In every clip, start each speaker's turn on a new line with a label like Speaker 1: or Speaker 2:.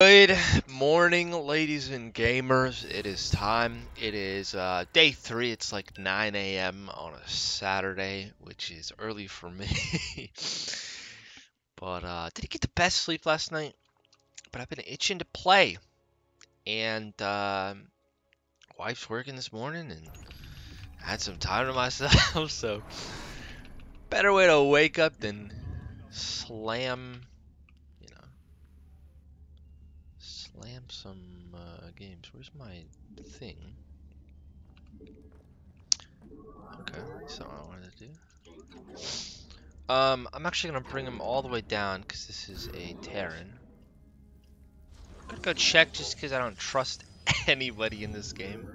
Speaker 1: Good morning, ladies and gamers. It is time. It is uh, day three. It's like 9 a.m. on a Saturday, which is early for me. but uh, didn't get the best sleep last night. But I've been itching to play, and uh, wife's working this morning, and I had some time to myself. so better way to wake up than slam slam some uh, games. Where's my thing? Okay, what I wanted to do. Um, I'm actually gonna bring him all the way down because this is a Terran. I'm gonna go check just because I don't trust anybody in this game.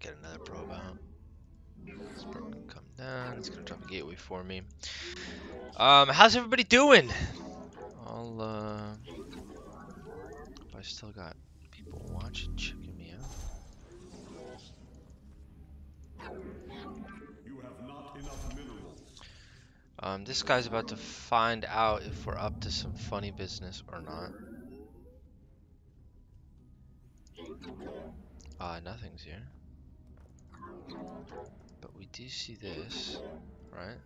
Speaker 1: Get another probe out. This probe can come down. It's gonna drop a gateway for me. Um, how's everybody doing? I'll uh. I still got people watching, checking me out. Um, this guy's about to find out if we're up to some funny business or not. Uh, nothing's here. But we do see this, right?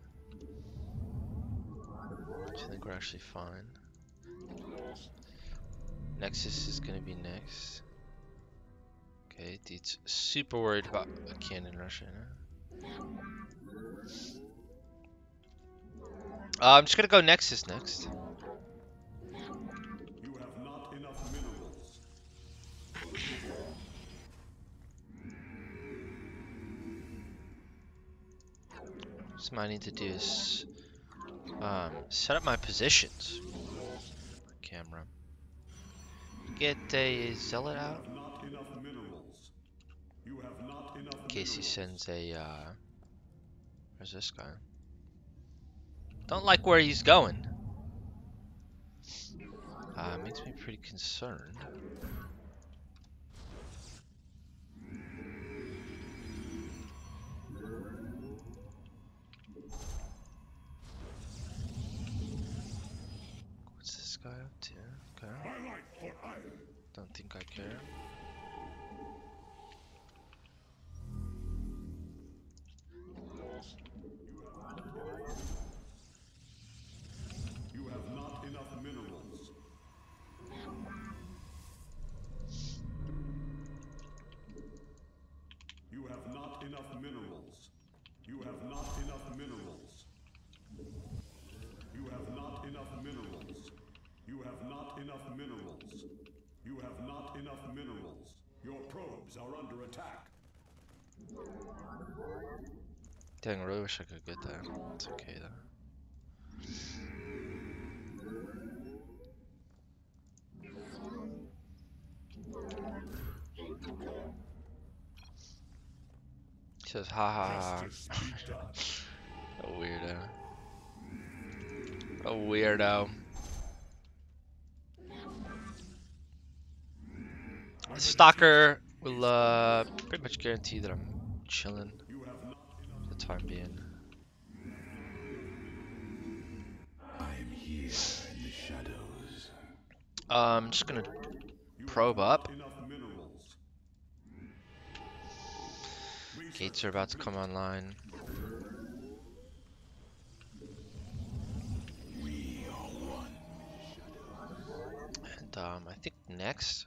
Speaker 1: I think we're actually fine. Nexus is gonna be next. Okay, dude's super worried about a cannon rush uh, I'm just gonna go Nexus next. So what I need to do is um, set up my positions. My Camera get a zealot out? In case he sends a, uh, where's this guy? Don't like where he's going. Uh, makes me pretty concerned. What's this guy up to? Don't think I care. Dang, I really wish I could get that. It's okay though. He says, ha ha ha. A weirdo. A weirdo. Stalker will uh, pretty much guarantee that I'm chilling time being.
Speaker 2: I'm here in the shadows.
Speaker 1: Uh, I'm just gonna probe up. Gates are about to come online. And um, I think next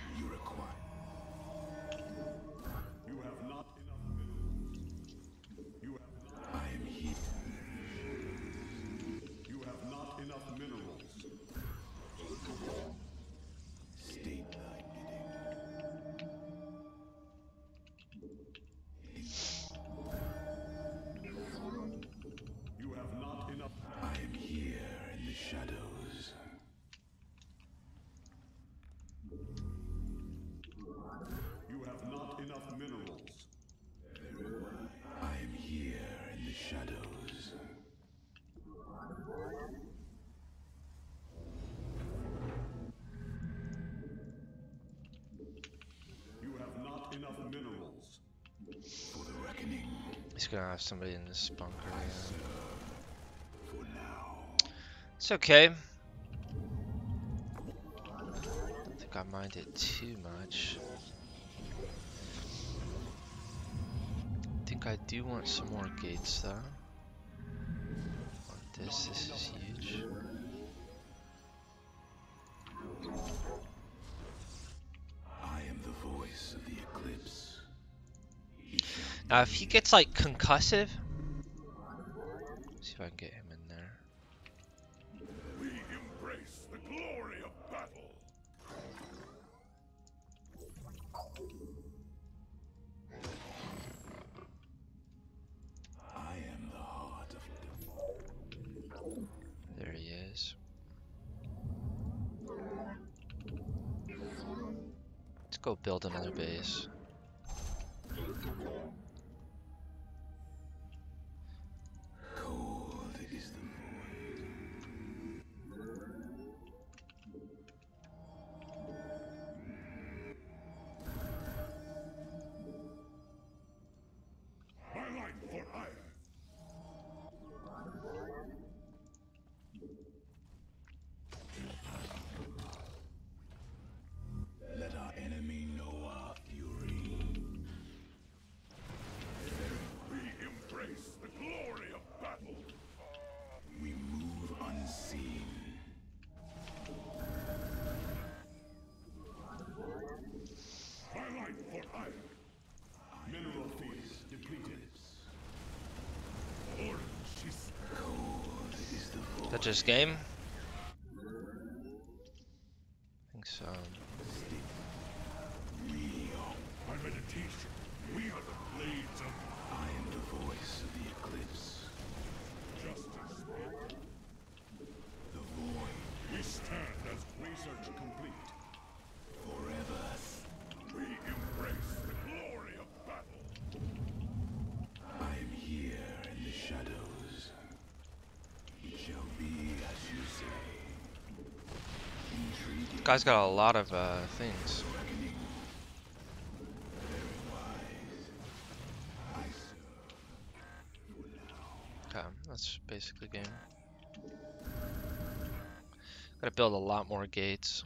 Speaker 3: gonna have somebody in this bunker. Yeah. It's okay. I Don't think I mind it too much. I think I do want some more gates though. Want this, this is huge. Now, if he gets like concussive, see if I can get him in there.
Speaker 4: We embrace the glory of battle.
Speaker 1: I am the heart of
Speaker 3: There he is. Let's go build another base.
Speaker 1: Is the void.
Speaker 3: Game? I think so.
Speaker 4: my meditation. We are the blades of
Speaker 1: I am the voice of the eclipse.
Speaker 4: justice.
Speaker 1: The void
Speaker 4: We stand as research complete.
Speaker 1: forever.
Speaker 4: We embrace the glory of battle.
Speaker 1: I am here in the shadows. It shall be as you say. Intriguing.
Speaker 3: Guy's got a lot of uh, things. Okay, that's basically game. Gotta build a lot more gates.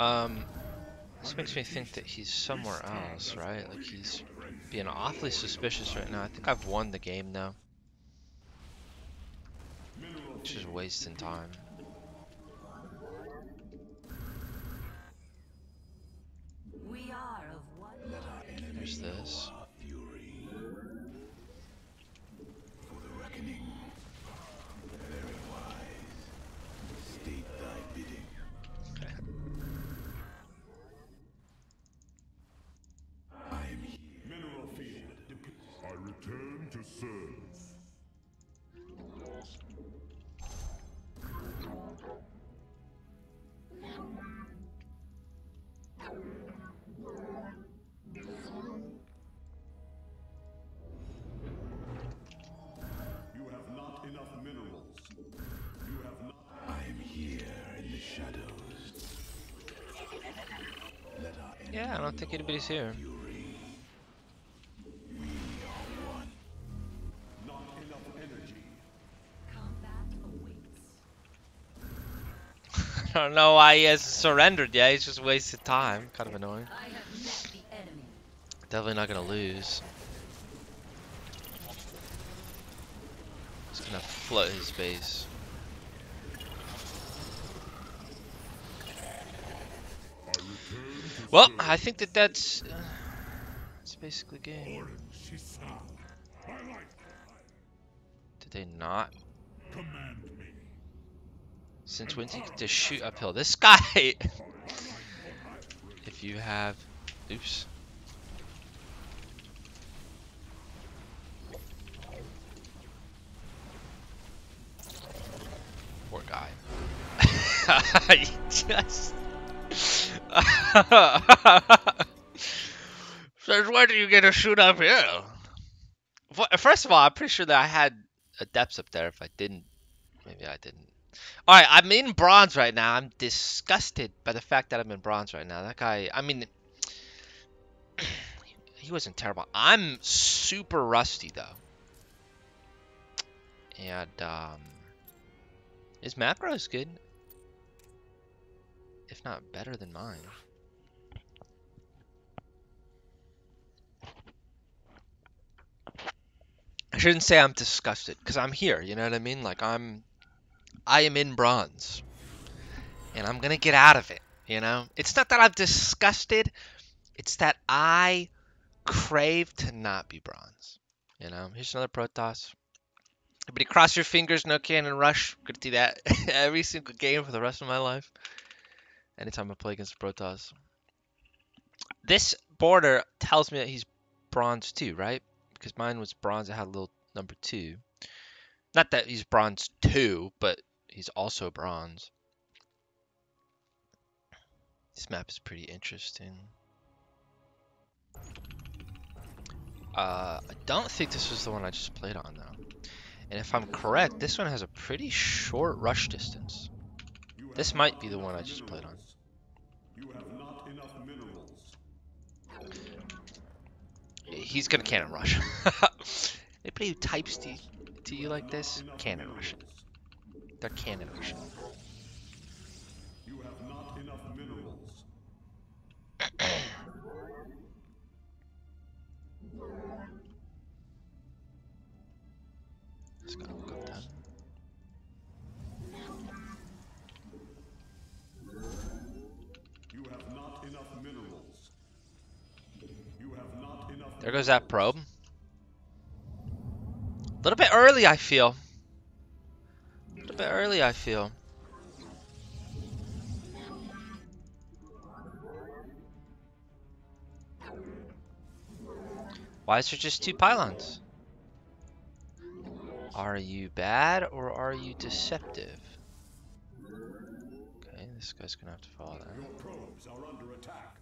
Speaker 3: Um, this makes me think that he's somewhere else, right? Like he's being awfully suspicious right now. I think I've won the game now. Just wasting time. Think anybody's here. I don't know why he hasn't surrendered Yeah, He's just wasted time. Kind of annoying. Definitely not gonna lose. He's gonna flood his base. Well, I think that that's uh, basically game.
Speaker 1: Did they not? Since when do you to shoot uphill? This guy! if you have... Oops. Poor guy. he just... Since when do you get to shoot uphill? Fir- First of all, I'm pretty sure that I had a depths up there. If I didn't, maybe I didn't. All right, I'm in bronze right now. I'm disgusted by the fact that I'm in bronze right now. That guy, I mean, he wasn't terrible. I'm super rusty though, and um, his macro is good, if not better than mine. I shouldn't say I'm disgusted because I'm here. You know what I mean? Like I'm, I am in bronze, and I'm gonna get out of it. You know, it's not that I'm disgusted; it's that I crave to not be bronze. You know, here's another Protoss. Everybody, cross your fingers. No cannon rush. Gonna do that every single game for the rest of my life. Anytime I play against Protoss. This border tells me that he's bronze too, right? because mine was bronze. I had a little number two. Not that he's bronze two, but he's also bronze. This map is pretty interesting. Uh, I don't think this was the one I just played on though. And if I'm correct, this one has a pretty short rush distance. This might be the one I just played on.
Speaker 2: You have not enough minerals.
Speaker 1: He's gonna cannon rush. Anybody who types to, to you like this, cannon rush. They're cannon rushing. There goes that probe. A little bit early, I feel. A little bit early, I feel. Why is there just two pylons? Are you bad or are you deceptive? Okay, this guy's gonna have to follow that.
Speaker 2: Your probes are under attack.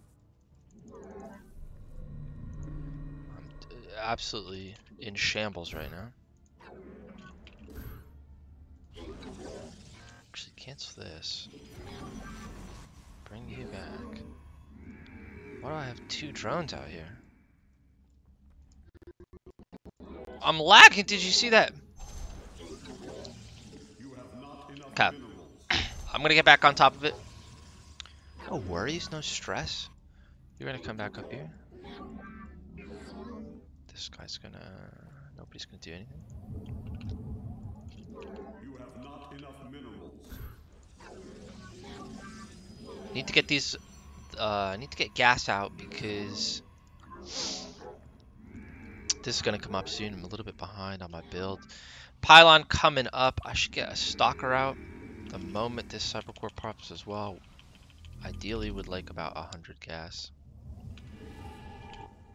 Speaker 1: I'm d- absolutely in shambles right now. Actually, cancel this. Bring you back. Why do I have two drones out here? I'm lagging. Did you see that? Okay. I'm gonna get back on top of it. No worries, no stress. You're gonna come back up here. This guy's gonna. Nobody's gonna do anything.
Speaker 2: You have not enough minerals.
Speaker 1: Need to get these. Uh, I need to get gas out because this is gonna come up soon. I'm a little bit behind on my build. Pylon coming up. I should get a stalker out the moment this cybercore pops as well. Ideally, would like about a hundred gas.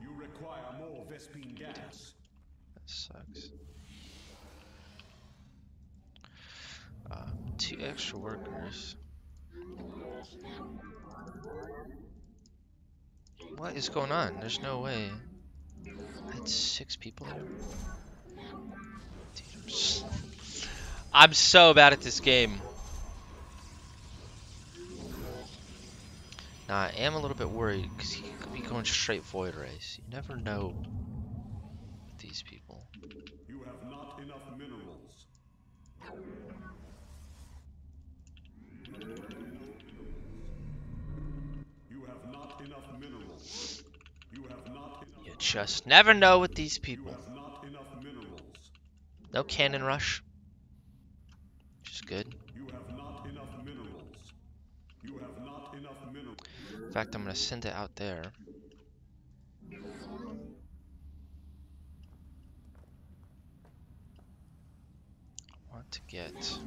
Speaker 2: You require more Vespene gas.
Speaker 1: That sucks. Uh, two extra workers. What is going on? There's no way. Had six people. Dude, I'm, so bad at this game. Now I am a little bit worried because he be going straight void rays. You never know with these people.
Speaker 2: You have not enough minerals. You have not enough minerals. You have not enough.
Speaker 1: You just never know with these people.
Speaker 2: have not enough minerals.
Speaker 1: No cannon rush. Which is good.
Speaker 2: You have not enough minerals. You have not enough minerals.
Speaker 1: In fact, I'm gonna send it out there. To get.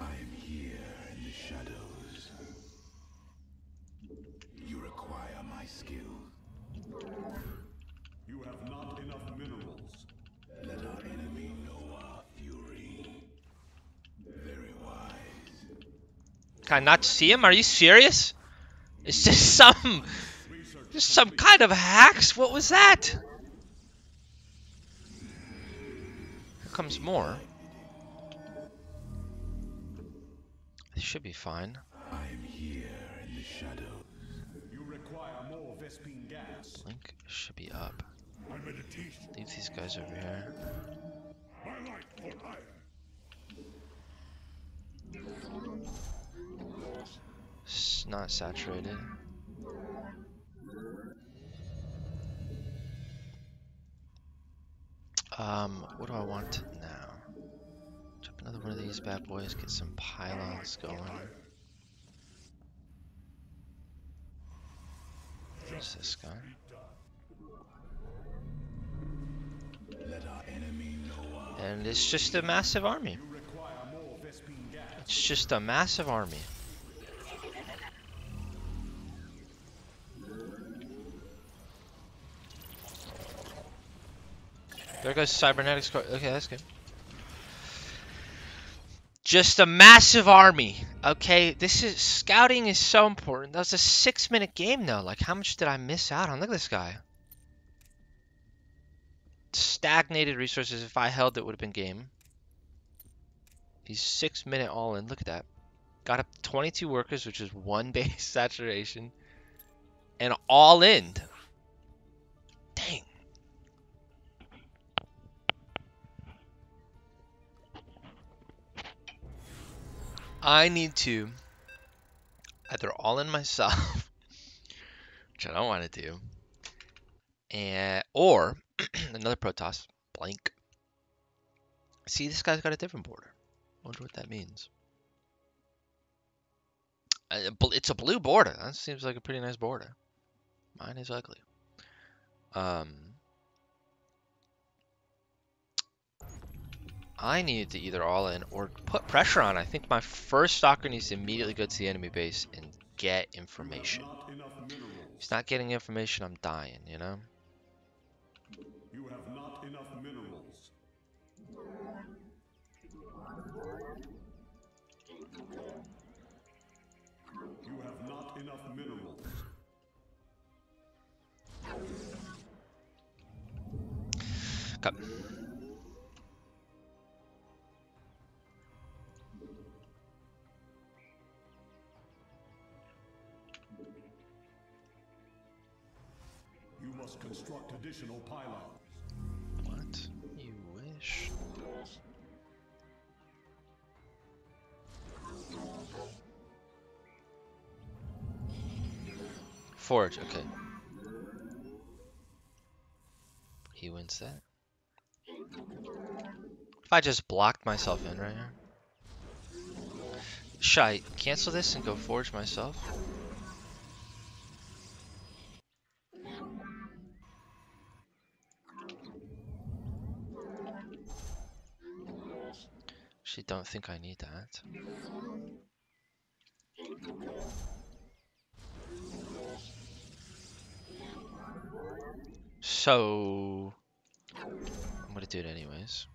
Speaker 4: I am here in the shadows. You require my skill.
Speaker 2: You have not enough minerals.
Speaker 4: Let our enemy know our fury. Very wise.
Speaker 1: Can I not see him? Are you serious? It's just some, just some kind of hacks. What was that? Comes more. They should be fine.
Speaker 4: I am here in the shadows.
Speaker 2: You require more Vespene gas.
Speaker 1: Link should be up. Leave these guys over here.
Speaker 2: My light for hire.
Speaker 1: It's not saturated. Um, what do I want now? Drop another one of these bad boys, get some pylons going. What's this guy? And it's just a massive army. It's just a massive army. There goes cybernetics. Okay, that's good. Just a massive army. Okay, this is scouting is so important. That was a six-minute game though. Like, how much did I miss out on? Look at this guy. Stagnated resources. If I held, it would have been game. He's six minute all in. Look at that. Got up 22 workers, which is one base saturation. And all I need to either all in myself, which I don't want to do, and or another Protoss blank. See, this guy's got a different border. Wonder what that means. Uh, It's a blue border. That seems like a pretty nice border. Mine is ugly. Um, I need to either all in or put pressure on. I think my first stalker needs to immediately go to the enemy base and get information.
Speaker 2: Not enough minerals.
Speaker 1: He's not getting information. I'm dying. You know.
Speaker 2: You have not enough minerals. You have not enough minerals.
Speaker 1: Cut.
Speaker 2: Additional pylons.
Speaker 1: What? You wish. Forge, okay. He wins that. If I just blocked myself in right here. I cancel this and go forge myself? Don't think I need that. So, I'm gonna do it anyways.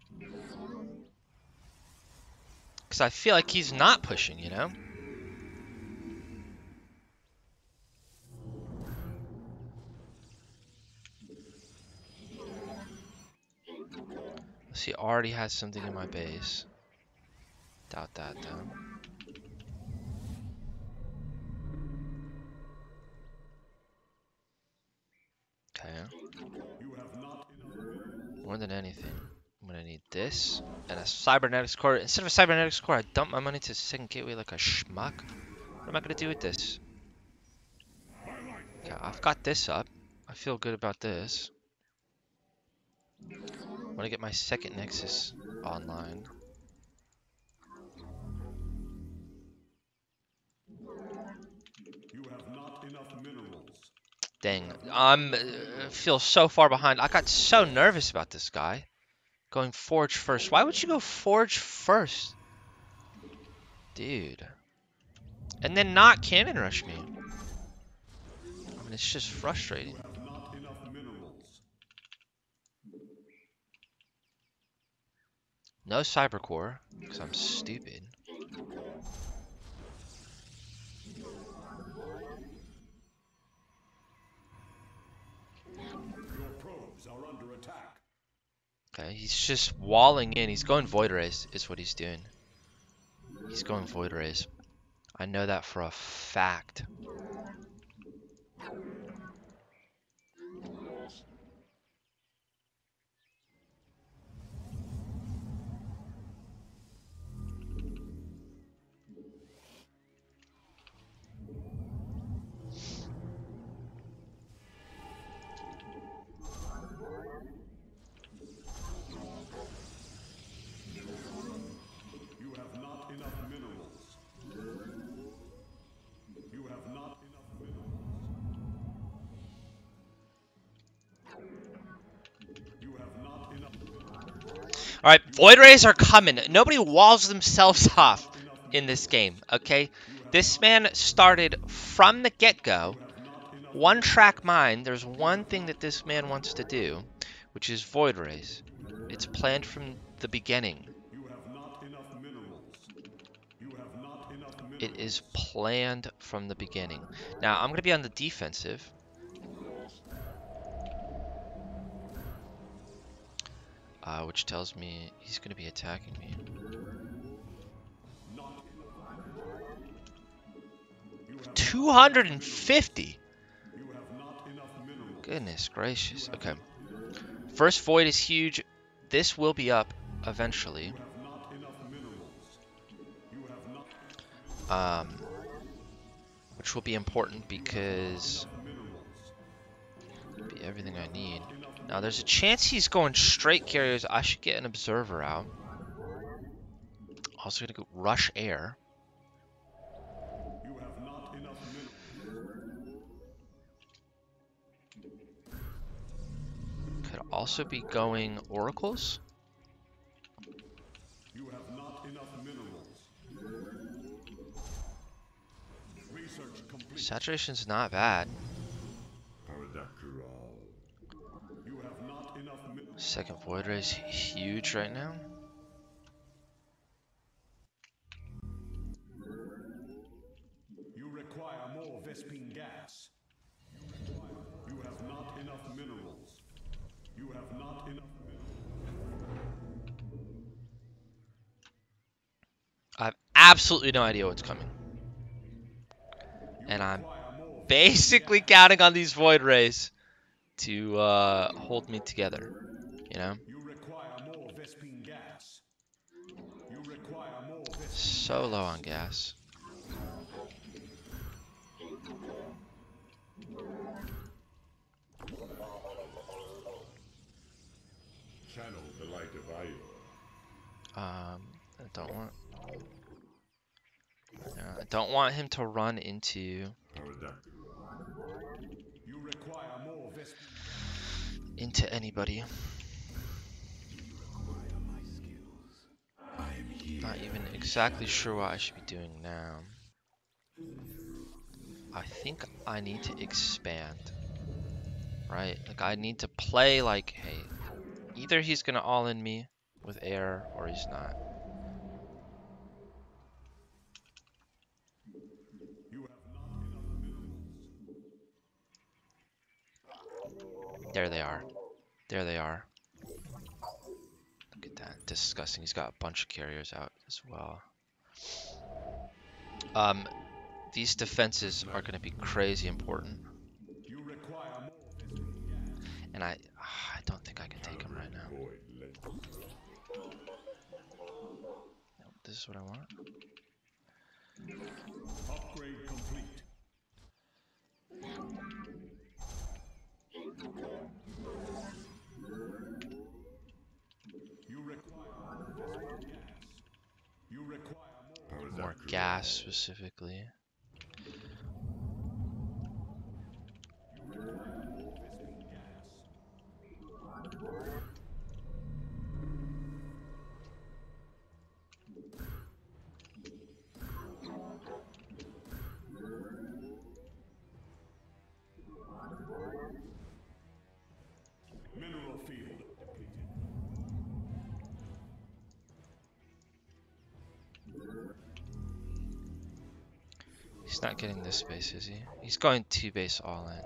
Speaker 1: Because I feel like he's not pushing, you know? See, already has something in my base. Doubt that though. Okay. More than anything, I'm gonna need this and a cybernetics core. Instead of a cybernetics core, I dump my money to second gateway like a schmuck. What am I gonna do with this? Okay, I've got this up. I feel good about this. I want to get my second Nexus online. Dang, I'm uh, feel so far behind. I got so nervous about this guy. Going forge first. Why would you go forge first? Dude. And then not cannon rush me. I mean, it's just frustrating. No cyber cybercore, because I'm stupid. Okay, he's just walling in. He's going Void Rays, is what he's doing. He's going Void Rays. I know that for a fact. Alright, Void Rays are coming. Nobody walls themselves off in this game, okay? This man started from the get-go. One track mind. There's one thing that this man wants to do, which is Void Rays. It's planned from the beginning. It is planned from the beginning. Now, I'm going to be on the defensive. Uh, which tells me he's going to be attacking me.
Speaker 2: Not enough. You have,
Speaker 1: 250!
Speaker 2: you have not enough minerals.
Speaker 1: Goodness gracious. Okay. First void is huge. This will be up eventually. Um, which will be important because be everything I need. Now there's a chance he's going straight carriers. I should get an observer out. Also gonna go rush air.
Speaker 2: You have not enough.
Speaker 1: Could also be going oracles.
Speaker 2: You have not enough minerals. Research complete.
Speaker 1: Saturation's not bad.
Speaker 2: You have not enough minerals.
Speaker 1: Second void ray is huge right now.
Speaker 2: You require more Vespene gas. You have not enough minerals. You have not enough minerals.
Speaker 1: I have absolutely no idea what's coming. And I'm basically counting on these void rays to uh, hold me together. You know?
Speaker 2: You require more Vespene gas. You require more Vespene
Speaker 1: So low on gas.
Speaker 4: Channel the light of.
Speaker 1: Um, I don't want. Yeah, I don't want him to run into
Speaker 2: You require more
Speaker 1: into anybody. Not even exactly sure what I should be doing now. I think I need to expand. Right? Like I need to play like, hey, either he's gonna all in me with air or he's not.
Speaker 2: You have not enough minerals.
Speaker 1: There they are. There they are. Look at that. Disgusting. He's got a bunch of carriers out as well. Um, these defenses are going to be crazy important. And I, I don't think I can take him right now. This is what I want.
Speaker 2: Upgrade complete. You require Vespene gas. You require more.
Speaker 1: More
Speaker 4: Paradactyl.
Speaker 1: Gas specifically. He's not getting this base, is he? He's going two base all in.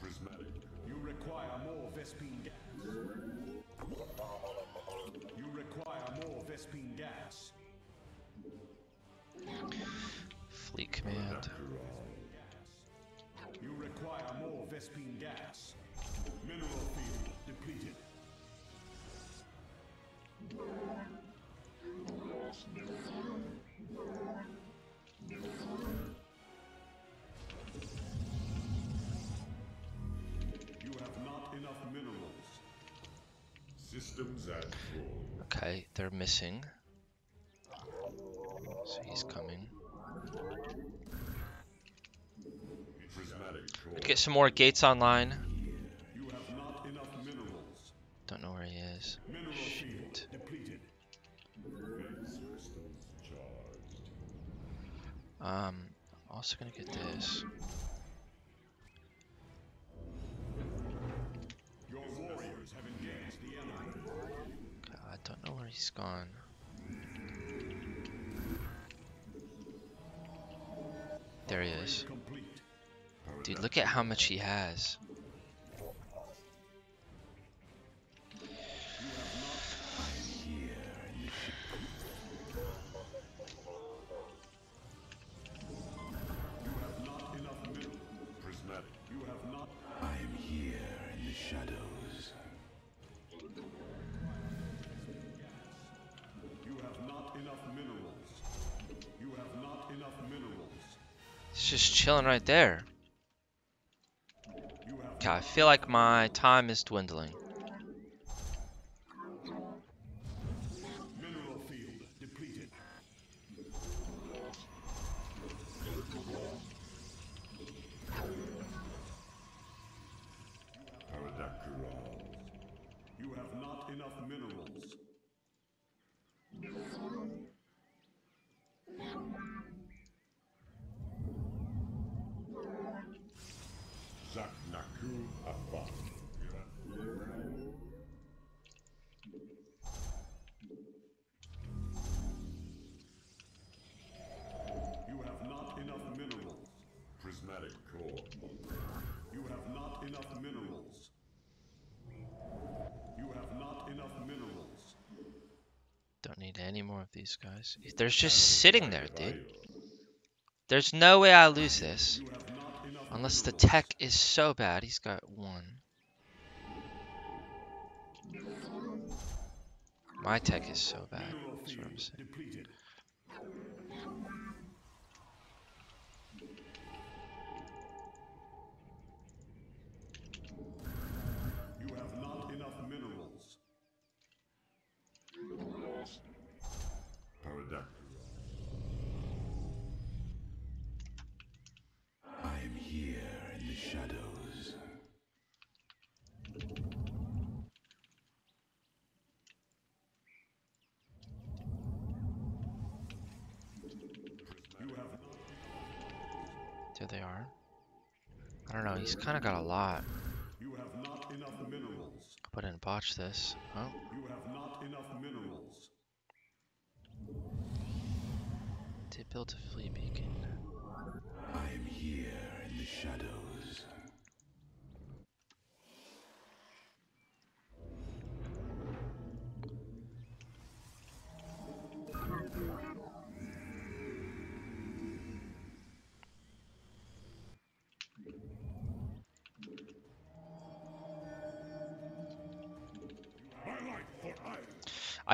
Speaker 2: Prismatic. You require more Vespene gas. You require more Vespene gas.
Speaker 1: Fleet command.
Speaker 2: You require more Vespene gas. Mineral field depleted. You have not enough minerals.
Speaker 4: Systems at full.
Speaker 1: Okay, they're missing. So he's coming. Get some more gates online. Um, I'm also gonna get this.
Speaker 2: Your warriors have engaged the enemy.
Speaker 1: Okay, I don't know where he's gone. There he is. Dude, look at how much he has. Just chilling right there. Okay, I feel like my time is dwindling. Guys. They're just sitting there, dude. There's no way I lose this.
Speaker 2: You have not enough
Speaker 1: Unless the tech is so bad. He's got one. My tech is so bad. That's what I'm saying.
Speaker 2: depleted. You have not enough minerals.
Speaker 4: Paradakral. I am here in the shadows.
Speaker 2: You have
Speaker 1: There they are. I don't know. He's kind of got a lot.
Speaker 2: you have not enough minerals.
Speaker 1: But didn't botch this. Oh,
Speaker 2: You have not enough minerals.
Speaker 1: did build a fleet beacon.
Speaker 4: I am here in the shadows.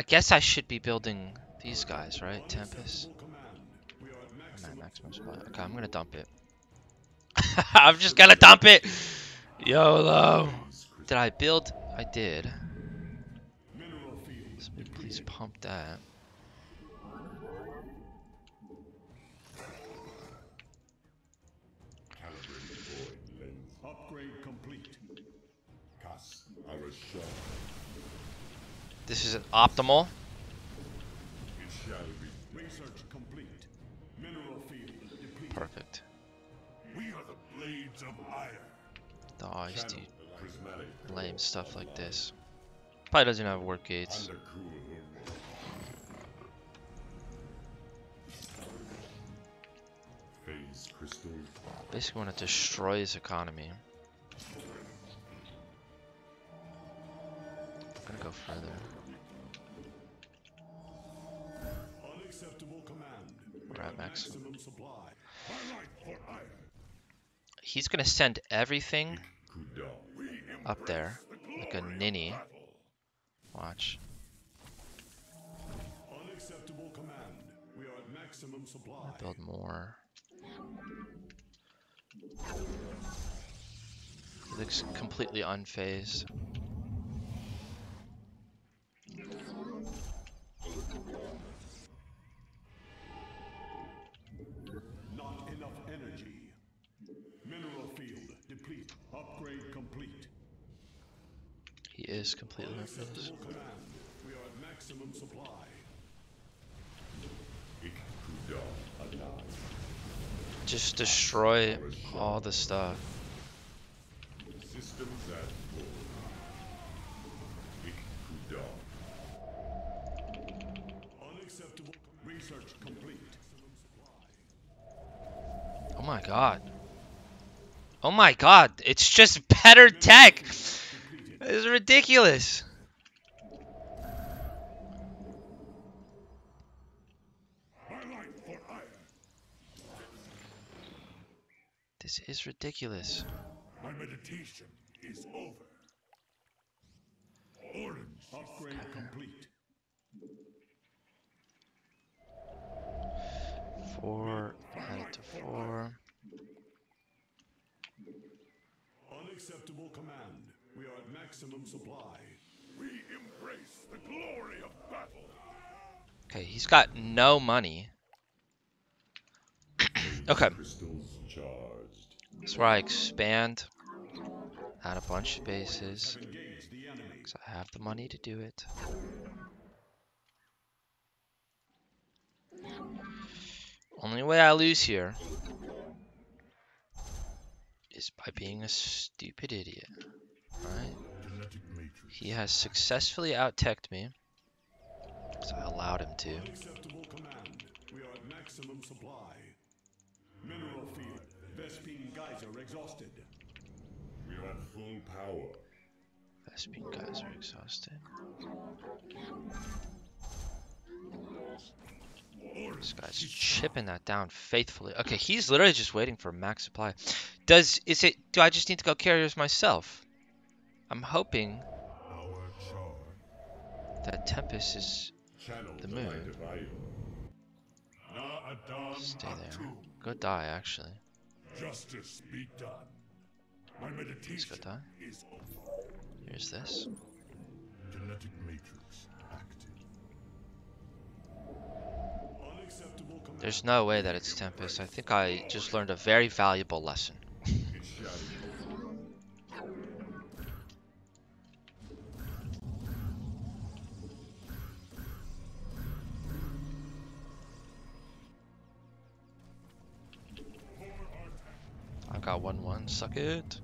Speaker 1: Guess I should be building these guys, right? Tempest. Okay, I'm gonna dump it. I'm just gonna dump it. YOLO. Did I build? I did. Somebody please pump that.
Speaker 4: Calibrated void lens.
Speaker 2: upgrade complete.
Speaker 4: Cast Arashah.
Speaker 1: This is optimal.
Speaker 4: It shall be.
Speaker 2: Research complete. Mineral field depleted.
Speaker 1: Perfect.
Speaker 4: We are the blades of iron.
Speaker 1: The eyes
Speaker 4: Prismatic.
Speaker 1: lame stuff like this. Probably doesn't have warp gates. Basically want to destroy his economy. I'm gonna go further.
Speaker 2: Command.
Speaker 1: We're at maximum.
Speaker 2: Maximum supply.
Speaker 1: He's gonna send everything up there like a ninny. Watch.
Speaker 2: Unacceptable command. We are at maximum supply.
Speaker 1: Build more. He looks completely unfazed.
Speaker 2: Not enough energy. Mineral field deplete. Upgrade complete.
Speaker 1: He is completely
Speaker 2: command. We are at maximum supply.
Speaker 1: Just destroy all the stuff. Oh my god. Oh my god, it's just better tech! It's ridiculous! This is ridiculous.
Speaker 4: My meditation is over. Orange.
Speaker 2: Upgrade complete.
Speaker 1: Four, add it to four.
Speaker 2: Unacceptable command. We are at maximum supply.
Speaker 4: We embrace the glory of battle.
Speaker 1: Okay, he's got no money. okay, that's where I expand. Add a bunch of bases.
Speaker 2: Engage the enemy.
Speaker 1: Because I have the money to do it. Only way I lose here is by being a stupid idiot. Right?
Speaker 4: Genetic matrix.
Speaker 1: He has successfully out-teched me. Because I allowed him to.
Speaker 2: Unacceptable command. We are at maximum supply. Mineral field. Vespene geyser exhausted.
Speaker 4: We are at full power.
Speaker 1: Vespene guys are exhausted. This guy's chipping that down faithfully. Okay, he's literally just waiting for max supply. Does is it? Do I just need to go carriers myself? I'm hoping
Speaker 4: Our charge.
Speaker 1: That Tempest is The moon.
Speaker 4: light of Io. Na
Speaker 1: stay there. Go die actually.
Speaker 4: Justice be done. My meditation
Speaker 1: go die.
Speaker 4: is over.
Speaker 1: Here's this.
Speaker 4: Genetic matrix active.
Speaker 1: There's no way that it's Tempest. I think I just learned a very valuable lesson. Got one one. Suck it.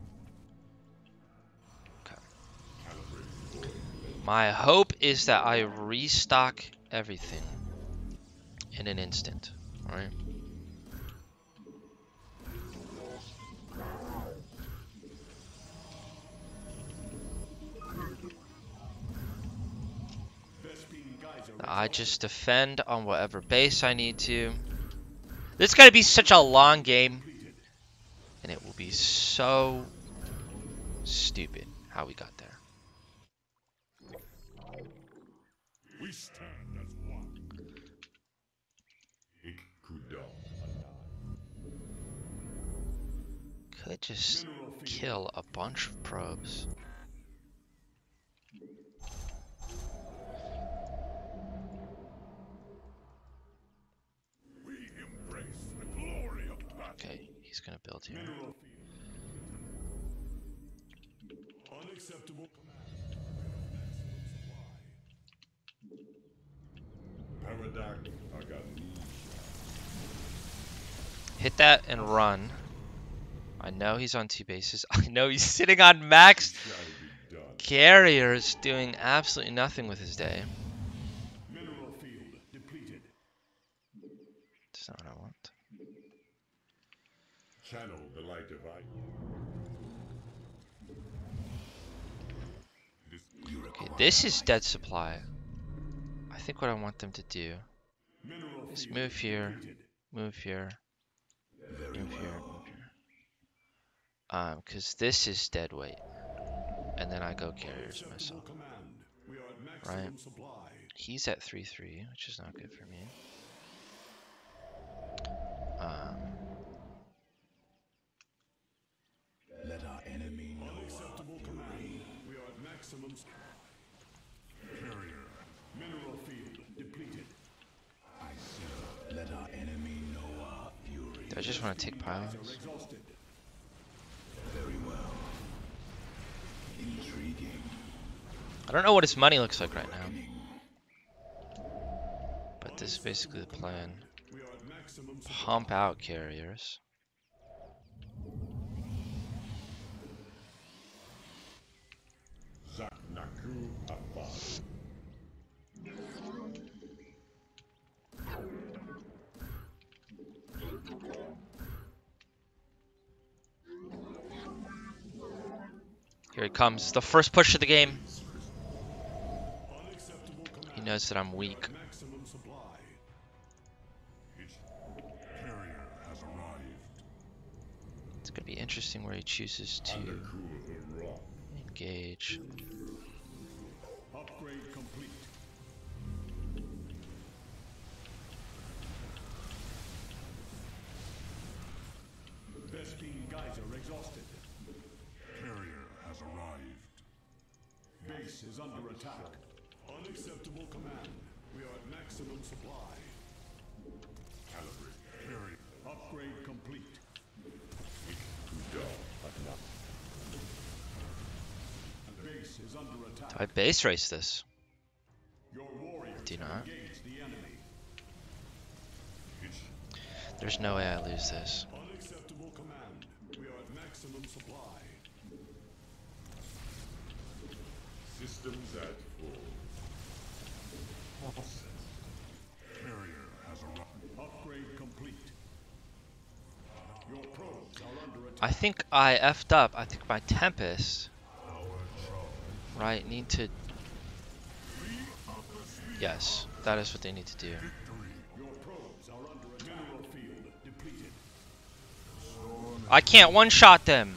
Speaker 1: Okay. My hope is that I restock everything in an instant. Alright. I just defend on whatever base I need to. This is gonna be such a long game. And it will be so stupid how we got there.
Speaker 4: We stand as one.
Speaker 1: Could just kill a bunch of probes.
Speaker 4: We embrace the glory of battle.
Speaker 1: Gonna build here.
Speaker 2: Unacceptable command. Maximum supply.
Speaker 4: Paradox Agani.
Speaker 1: Hit that and run. I know he's on two bases. I know he's sitting on max carriers doing absolutely nothing with his day.
Speaker 2: Mineral field depleted.
Speaker 1: That's not what I want.
Speaker 4: Channel the light divine. This you
Speaker 1: Okay,
Speaker 4: require
Speaker 1: this is dead supply. I think what I want them to do is move here, move here, move here, move here. Um, cause this is dead weight. And then I go carriers myself.
Speaker 2: command. We are at maximum
Speaker 1: Right. He's at 3-3, which is not good for me. Um, just want to take piles?
Speaker 4: Very well. Intriguing.
Speaker 1: I don't know what his money looks like right now. But this is basically the plan. Pump out carriers.
Speaker 4: Zak Naku
Speaker 1: Here he comes. The first push of the game. He knows that I'm weak.
Speaker 4: Its.
Speaker 1: It's gonna be interesting where he chooses to engage.
Speaker 2: Geyser exhausted. Base is under attack. Unacceptable command. We are at maximum supply.
Speaker 4: Calibrate. Carrier.
Speaker 2: Upgrade complete.
Speaker 4: Kudo.
Speaker 2: Base is under
Speaker 1: Do
Speaker 2: attack.
Speaker 1: I base race this?
Speaker 2: Your warriors
Speaker 1: Do
Speaker 2: have
Speaker 1: not.
Speaker 2: the enemy.
Speaker 1: There's no way I lose this.
Speaker 2: Unacceptable command. We are at maximum supply.
Speaker 4: Systems at full. Carrier has arrived.
Speaker 2: Upgrade complete. Your probes are under attack.
Speaker 1: I think I effed up. I think my Tempest, right, need to... Yes, that is what they need to do.
Speaker 4: Victory.
Speaker 2: Your probes are under attack. Mineral field depleted.
Speaker 1: I can't one-shot them!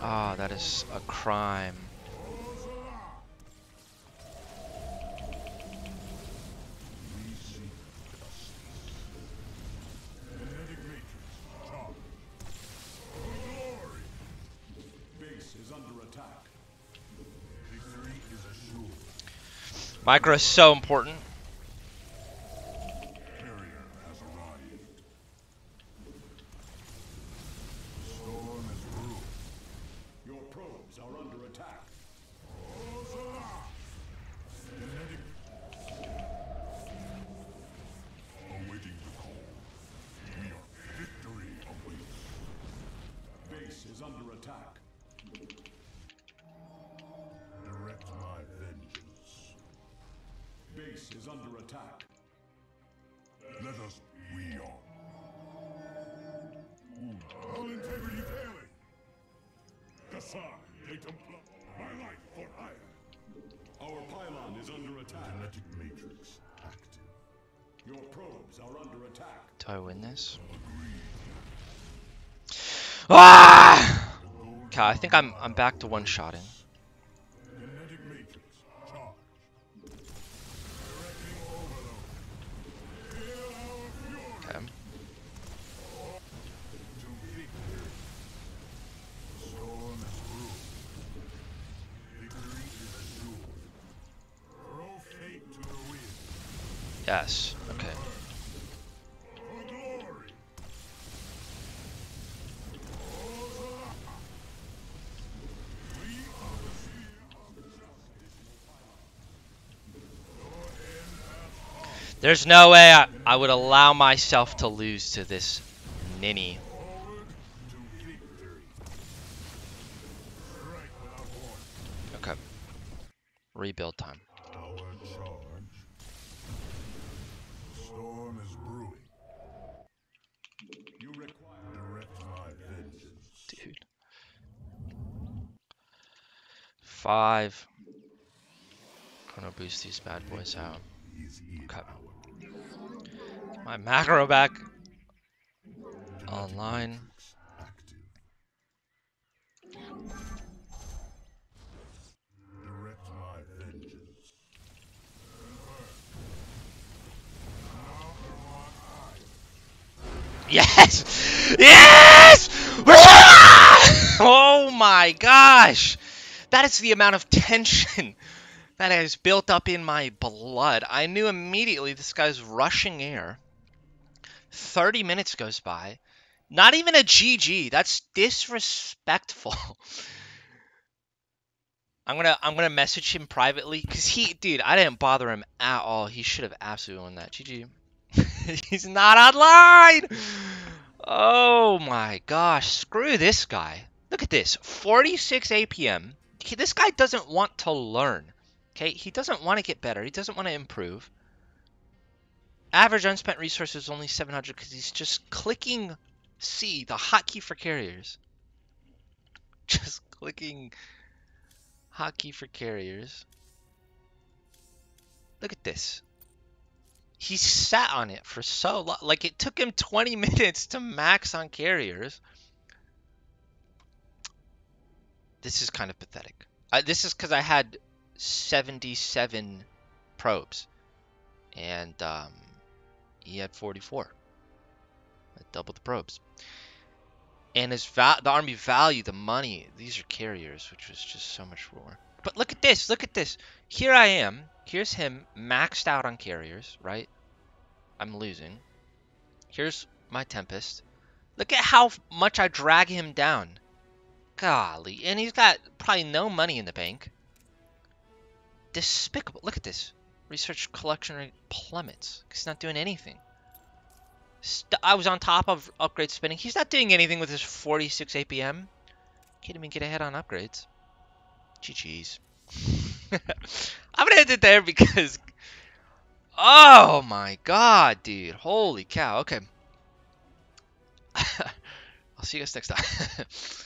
Speaker 1: Ah, that is a crime. Micro is so important.
Speaker 4: Is
Speaker 2: under attack.
Speaker 4: Direct my vengeance.
Speaker 2: Base is under attack.
Speaker 4: Let us we on. All integrity failing. Kassar, they templar. My life for Aiur.
Speaker 2: Our pylon is under attack.
Speaker 4: Kinetic matrix active.
Speaker 2: Your probes are under attack.
Speaker 1: Do I win this? Ah! Okay, I think I'm I'm back to one-shotting. There's no way I, I would allow myself to lose to this ninny. Okay. Rebuild time.
Speaker 4: Dude.
Speaker 1: Five. I'm gonna boost these bad boys out. Okay my macro back online. Yes! Yes! oh my gosh! That is the amount of tension that has built up in my blood. I knew immediately this guy's rushing air. 30 minutes goes by. Not even a GG. That's disrespectful. I'm gonna I'm gonna message him privately because he dude I didn't bother him at all. He should have absolutely won that. GG. He's not online. Oh my gosh! Screw this guy. Look at this. 46 APM. He- This guy doesn't want to learn. Okay, he doesn't want to get better. He doesn't want to improve. Average unspent resources is only 700 because he's just clicking C, the hotkey for carriers. Just clicking hotkey for carriers. Look at this. He sat on it for so long. Like it took him 20 minutes to max on carriers. This is kind of pathetic. This is because I had 77 probes, and um, he had 44. I doubled the probes. And his va- the army value, the money, these are carriers, which was just so much more. But look at this, look at this. Here I am. Here's him maxed out on carriers, right? I'm losing. Here's my Tempest. Look at how much I drag him down. Golly. And he's got probably no money in the bank. Despicable. Look at this. Research collection rate plummets. He's not doing anything. St- I was on top of upgrade spinning. He's not doing anything with his 46 APM. Can't even get ahead on upgrades. GG's. I'm gonna end it there because. Oh my god, dude. Holy cow. Okay. I'll see you guys next time.